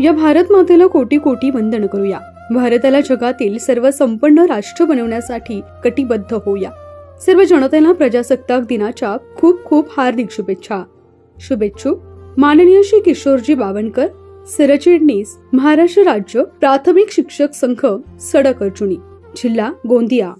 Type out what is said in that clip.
या भारत मातेला कोटी कोटी वंदन करूया. भारताला जगातील सर्व संपन्न राष्ट्र बनवण्यासाठी कटिबद्ध होऊया. सर्व जनतेला प्रजासत्ताक दिनाच्या खूप खूप हार्दिक शुभेच्छा. शुभेच्छुक माननीय श्री किशोरजी बावनकर सरचिटणीस महाराष्ट्र राज्य प्राथमिक शिक्षक संघ सडक अर्जुनी. जिल्हा गोंदिया.